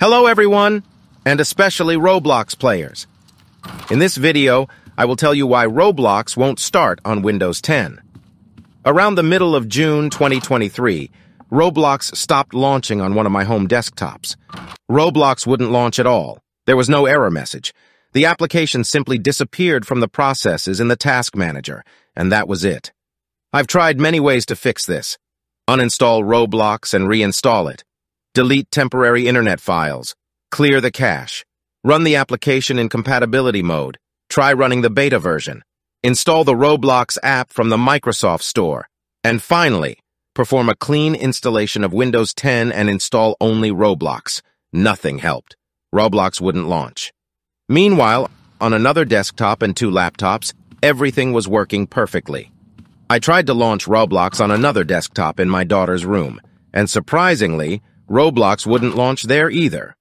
Hello everyone, and especially Roblox players. In this video, I will tell you why Roblox won't start on Windows 10. Around the middle of June 2023, Roblox stopped launching on one of my home desktops. Roblox wouldn't launch at all. There was no error message. The application simply disappeared from the processes in the task manager, and that was it. I've tried many ways to fix this. Uninstall Roblox and reinstall it. Delete temporary internet files. Clear the cache. Run the application in compatibility mode. Try running the beta version. Install the Roblox app from the Microsoft Store. And finally, perform a clean installation of Windows 10 and install only Roblox. Nothing helped. Roblox wouldn't launch. Meanwhile, on another desktop and two laptops, everything was working perfectly. I tried to launch Roblox on another desktop in my daughter's room, and surprisingly, Roblox wouldn't launch there either.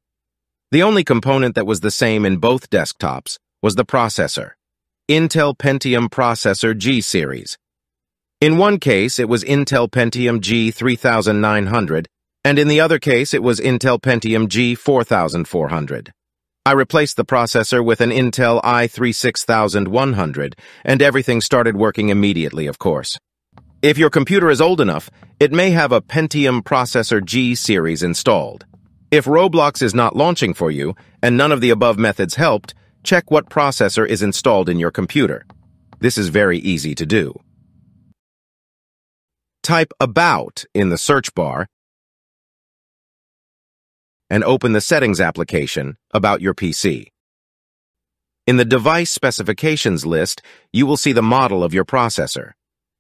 The only component that was the same in both desktops was the processor, Intel Pentium Processor G Series. In one case, it was Intel Pentium G3900, and in the other case, it was Intel Pentium G4400. I replaced the processor with an Intel i3-6100, and everything started working immediately, of course. If your computer is old enough, it may have a Pentium Processor G series installed. If Roblox is not launching for you, and none of the above methods helped, check what processor is installed in your computer. This is very easy to do. Type About in the search bar and open the Settings application about your PC. In the Device Specifications list, you will see the model of your processor.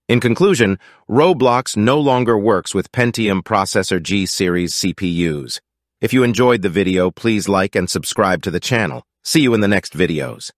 In conclusion, Roblox no longer works with Pentium Processor G series CPUs. If you enjoyed the video, please like and subscribe to the channel. See you in the next videos.